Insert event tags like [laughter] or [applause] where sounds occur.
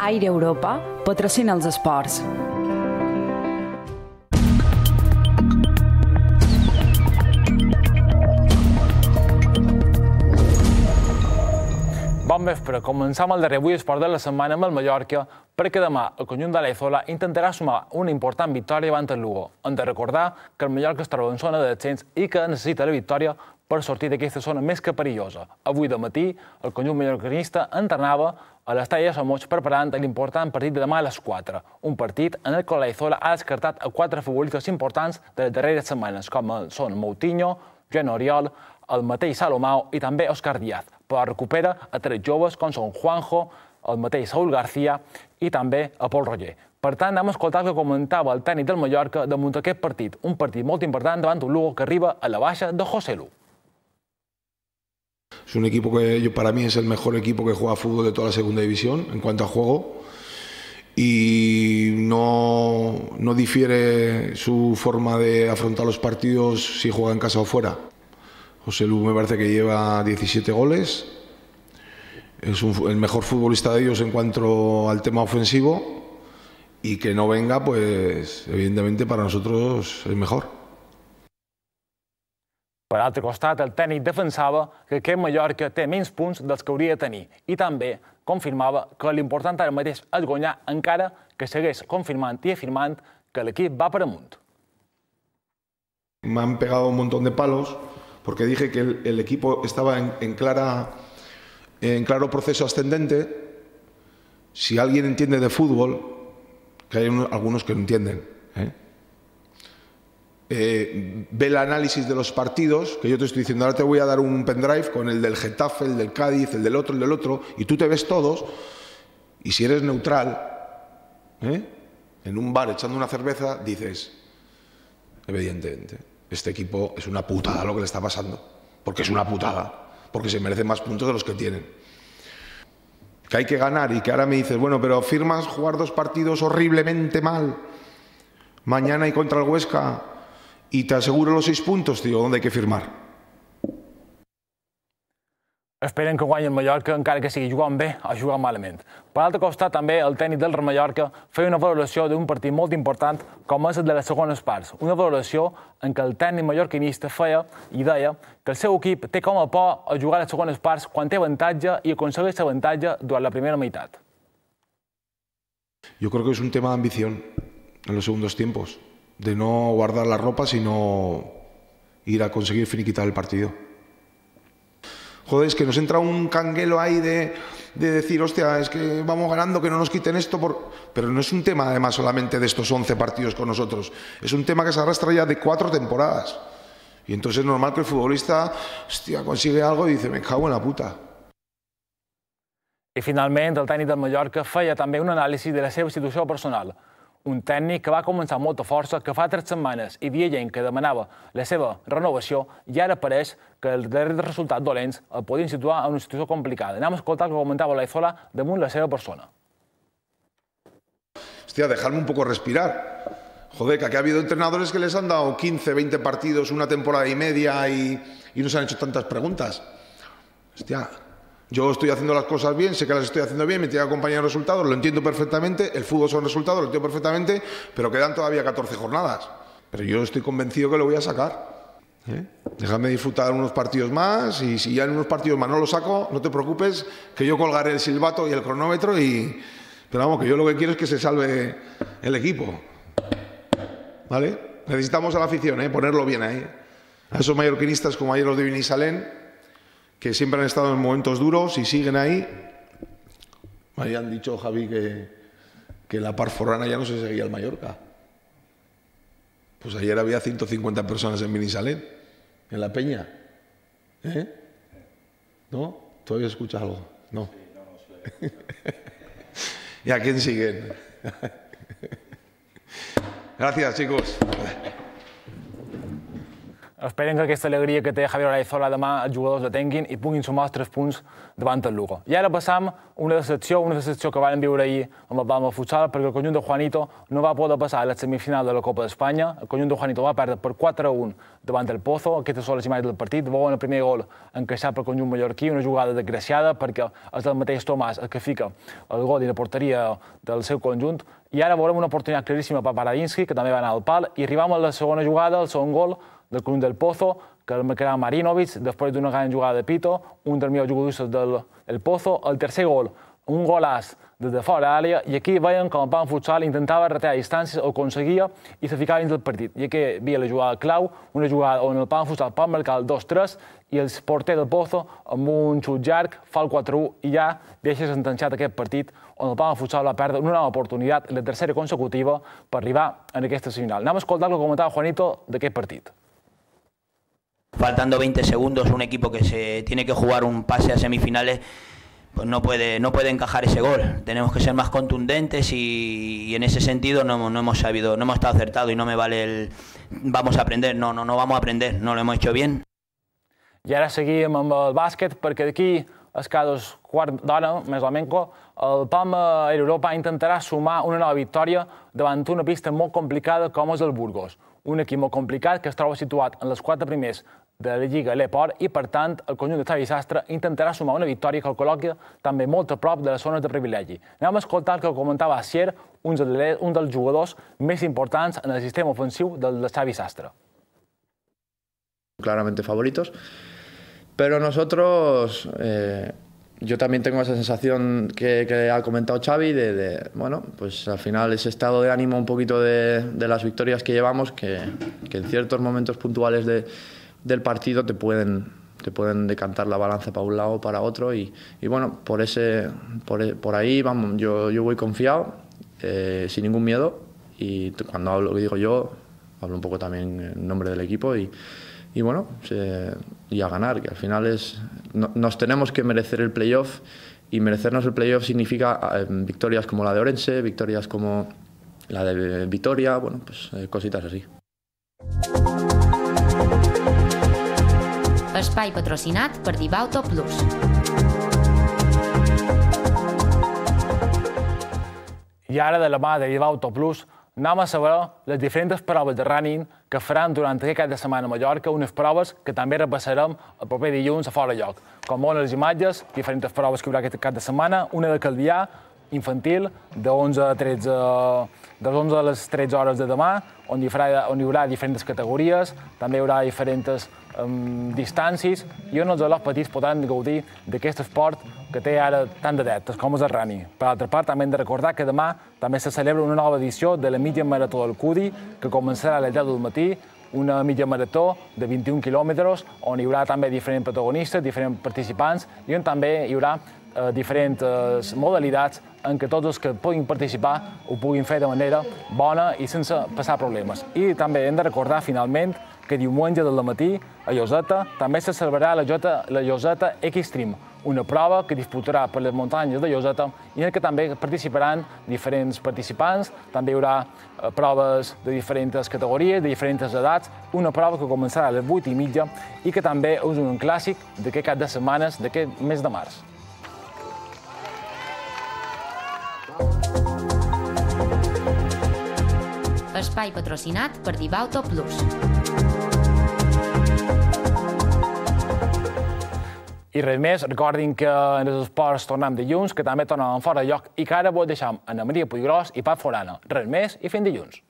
Aire Europa patrocina els esports. Bon vespre. Començam el darrer avui esport de la setmana amb el Mallorca perquè demà el conjunt de l'Aizola intentarà sumar una important victòria davant el Lugo. Hem de recordar que el Mallorca es troba en zona de descens i que necessita la victòria per sortir d'aquesta zona més que perillosa. Avui de matí, el conjunt mallorcanista entrenava a l'estadi de Somoig preparant l'important partit de demà a les 4. Un partit en el qual l'Aizola ha descartat a quatre futbolistes importants de les darreres setmanes, com són Moutinho, Joan Oriol, el mateix Salomao i també Òscar Díaz, però recupera a tres joves com són Juanjo, el mateix Saúl García i també a Pol Roger. Per tant, hem escoltat que comentava el tècnic del Mallorca damunt aquest partit, un partit molt important davant un Lugo que arriba a la baixa de José Lu. Es un equipo que yo, para mí es el mejor equipo que juega fútbol de toda la segunda división en cuanto a juego y no, no difiere su forma de afrontar los partidos si juega en casa o fuera. José Lu me parece que lleva 17 goles, es un- el mejor futbolista de ellos en cuanto al tema ofensivo y que no venga, pues evidentemente para nosotros es mejor. Per altre costat, el tècnic defensava que aquest Mallorca té menys punts dels que hauria de tenir i també confirmava que l'important ara mateix és guanyar encara que segueix confirmant i afirmant que l'equip va per amunt. Me han pegado un montón de palos porque dije que el, equipo estaba en, claro proceso ascendente. Si alguien entiende de fútbol, que hay uno- algunos que no entienden, ¿eh? Eh, ve el análisis de los partidos, que yo te estoy diciendo, ahora te voy a dar un pendrive con el del Getafe, el del Cádiz, el del otro, el del otro, y tú te ves todos, y si eres neutral, ¿eh? en un bar echando una cerveza, dices, evidentemente. Este equipo es una putada lo que le está pasando. Porque es una putada. Porque se merecen más puntos de los que tienen. Que hay que ganar y que ahora me dices, bueno, pero firmas jugar dos partidos horriblemente mal. Mañana y contra el Huesca y te aseguro los seis puntos, tío, ¿dónde hay que firmar? Esperen que guanyi el Mallorca encara que sigui jugant bé o jugant malament. Per altre costat, també el tècnic del Mallorca feia una valoració d'un partit molt important com és el de les segones parts. Una valoració en què el tècnic mallorquinista feia i deia que el seu equip té com a por a jugar a les segones parts quan té avantatge i aconsegueix avantatge durant la primera meitat. Yo creo que es un tema de ambición en los segundos tiempos. De no guardar la ropa, sino ir a conseguir finiquitar el partido. Joder, es que nos entra un canguelo ahí de, de decir, hostia, es que vamos ganando, que no nos quiten esto. Pero no es un tema además solamente de estos 11 partidos con nosotros. Es un tema que se arrastra ya de cuatro temporadas. Y entonces es normal que el futbolista, hostia, consigue algo y dice, me cago en la puta. I finalment, el tècnic del Mallorca feia també un anàlisi de la seva personal. Un tècnic que va començar amb molta força, que fa tres setmanes i dia gent que demanava la seva renovació i ara pareix que el darrer resultat dolents el podien situar en una situació complicada. Anem a escoltar el que comentava l'Aizola damunt la seva persona. Hostia, dejarme un poco respirar. Joder, que aquí ha habido entrenadores que les han dado 15, 20 partidos, una temporada y media y, y nos han hecho tantas preguntas. Hostia, yo estoy haciendo las cosas bien, sé que las estoy haciendo bien, me tiene que acompañar resultados, lo entiendo perfectamente, el fútbol son resultados, lo entiendo perfectamente, pero quedan todavía 14 jornadas. Pero yo estoy convencido que lo voy a sacar. ¿eh? Déjame disfrutar unos partidos más y si ya en unos partidos más no lo saco, no te preocupes, que yo colgaré el silbato y el cronómetro y... Pero vamos, que yo lo que quiero es que se salve el equipo. ¿Vale? Necesitamos a la afición, ¿eh? ponerlo bien ahí. A esos mallorquinistas como ayer los de Vinisalén, que siempre han estado en momentos duros y siguen ahí. Me han dicho, Javi, que, que la parforrana ya no se seguía al Mallorca. Pues ayer había 150 personas en Vinisalén, en la peña. ¿Eh? ¿No? ¿Todavía escuchas algo? No. [laughs] ¿Y a quién siguen? [laughs] Gracias, chicos. Esperen que aquesta alegria que té Javier Olaizola demà els jugadors la tinguin i puguin sumar els tres punts davant el Lugo. I ara passam una decepció, una decepció que van viure ahir amb el Palma Futsal perquè el conjunt de Juanito no va poder passar a la semifinal de la Copa d'Espanya. El conjunt de Juanito va perdre per 4-1 davant el Pozo. Aquestes són les imatges del partit. Veuen el primer gol encaixat pel conjunt mallorquí, una jugada desgraciada perquè és el mateix Tomàs el que fica el gol i la porteria del seu conjunt. I ara veurem una oportunitat claríssima per Paradinski, que també va anar al pal, i arribam a la segona jugada, el segon gol, del Club del Pozo, que el marcarà Marinovic, després d'una gran jugada de Pito, un dels millors jugadors del el Pozo, el tercer gol, un golàs des de fora àrea, i aquí veiem com el Pan Futsal intentava retallar distàncies, ho aconseguia i se ficava dins del partit. I aquí havia la jugada clau, una jugada on el Pan Futsal pot marcar el 2-3 i el porter del Pozo, amb un xut llarg, fa el 4-1 i ja deixa sentenciat aquest partit on el Palma Futsal va perdre una nova oportunitat, la tercera consecutiva, per arribar en aquesta final. Anem a escoltar el que comentava Juanito d'aquest partit. Faltando 20 segundos, un equipo que se tiene que jugar un pase a semifinales, pues no puede, no puede encajar ese gol. Tenemos que ser más contundentes y, y en ese sentido no, no, hemos sabido, no hemos estado acertados y no me vale el vamos a aprender, no, no, no vamos a aprender, no lo hemos hecho bien. I ara seguim amb el bàsquet, perquè d'aquí a escassos quart d'hora, més o menys, el Palma Europa intentarà sumar una nova victòria davant una pista molt complicada com és el Burgos. Un equip molt complicat que es troba situat en les quatre primers de la Lliga Leport i, per tant, el conjunt de Xavi Sastre intentarà sumar una victòria que el col·loqui també molt a prop de les zones de privilegi. Anem a escoltar el que comentava Asier, un dels, jugadors més importants en el sistema ofensiu del de Xavi Sastre. Claramente favoritos. Pero nosotros, eh, yo también tengo esa sensación que, que ha comentado Xavi de, de, bueno, pues al final ese estado de ánimo un poquito de, de las victorias que llevamos, que, que en ciertos momentos puntuales de, del partido te pueden, te pueden decantar la balanza para un lado o para otro y, y bueno, por, ese, por, por, ahí vamos, yo, yo voy confiado, eh, sin ningún miedo y cuando hablo, digo yo, hablo un poco también en nombre del equipo y, y bueno, se, y a ganar, que al final es, no, nos tenemos que merecer el playoff y merecernos el playoff significa eh, victorias como la de Orense, victorias como la de Vitoria, bueno, pues eh, cositas así. Espai patrocinat per Divauto Plus. I ara, de la mà de Divauto Plus, anem a saber les diferents proves de running que faran durant aquest cap de setmana a Mallorca, unes proves que també repassarem el proper dilluns a fora lloc. Com les imatges, diferents proves que hi haurà aquest cap de setmana, una de Calvià, infantil, de 11 a 13, de 11 a les 13 hores de demà, on hi, farà, on hi haurà diferents categories, també hi haurà diferents um, distàncies, i on els alumnes petits podran gaudir d'aquest esport que té ara tant d'adeptes com és el rani. Per altra part, també hem de recordar que demà també se celebra una nova edició de la mitja marató del Cudi, que començarà a les 10 del matí, una mitja marató de 21 quilòmetres, on hi haurà també diferents protagonistes, diferents participants, i on també hi haurà eh, diferents eh, modalitats en què tots els que puguin participar ho puguin fer de manera bona i sense passar problemes. I també hem de recordar, finalment, que diumenge del matí a Lloseta també se celebrarà la, Jota, la Lloseta Extreme, una prova que disputarà per les muntanyes de Lloseta i en què també participaran diferents participants, també hi haurà eh, proves de diferents categories, de diferents edats, una prova que començarà a les 8 i mitja i que també és un clàssic d'aquest cap de setmanes d'aquest mes de març. Espai patrocinat per Divauto Plus. I res més, recordin que en els esports tornem dilluns, que també tornem fora de lloc i que ara vos deixam Ana Maria Puiggròs i Pat Forana. Res més i fins dilluns.